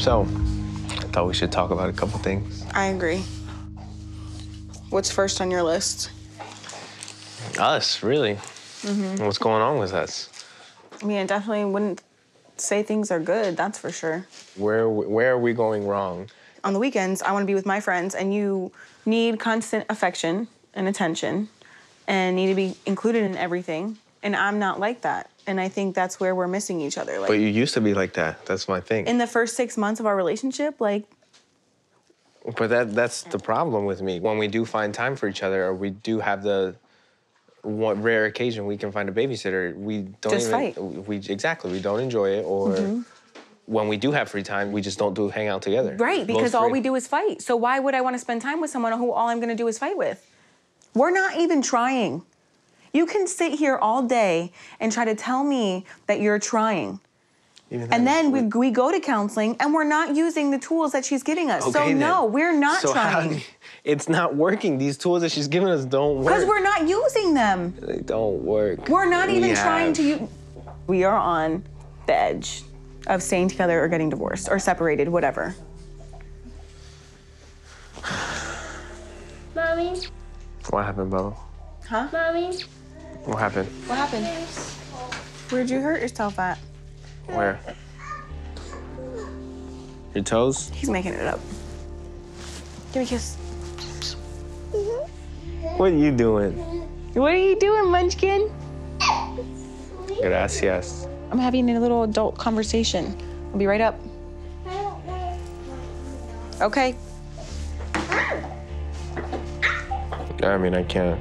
So, I thought we should talk about a couple things. I agree. What's first on your list? Us, really. Mm-hmm. What's going on with us? I mean, I definitely wouldn't say things are good, that's for sure. Where where are we going wrong? On the weekends, I want to be with my friends, and you need constant affection and attention and need to be included in everything. And I'm not like that. And I think that's where we're missing each other. Like But you used to be like that. That's my thing. in the first six months of our relationship, like But that that's the problem with me. When we do find time for each other, or we do have the one rare occasion we can find a babysitter, we don't Just even fight. Mm-hmm. we exactly we don't enjoy it. Or when we do have free time, we just don't do hang out together. Right, because all we do is fight. So why would I want to spend time with someone who all I'm going to do is fight with? We're not even trying. You can sit here all day and try to tell me that you're trying. Even And then we, we go to counseling and we're not using the tools that she's giving us. so Okay, then. no, we're not so how do trying. you- it's not working. These tools that she's giving us don't work. Because we're not using them. they don't work. We're not We even trying to use. We are on the edge of staying together or getting divorced or separated, whatever. Mommy, What happened, Bo? Huh? mommy, What happened? What happened? Where'd you hurt yourself at? Where? Your toes? He's making it up. Give me a kiss. What are you doing? What are you doing, Munchkin? Gracias. I'm having a little adult conversation. I'll be right up. Okay. I mean, I can't.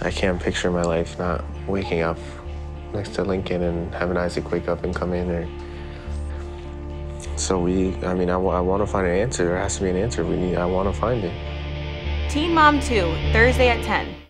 I can't picture my life not waking up next to Lincoln and having Isaac wake up and come in. Or so we. I mean, I, want to find an answer. There has to be an answer. We need. I want to find it. Teen Mom 2, Thursday at 10.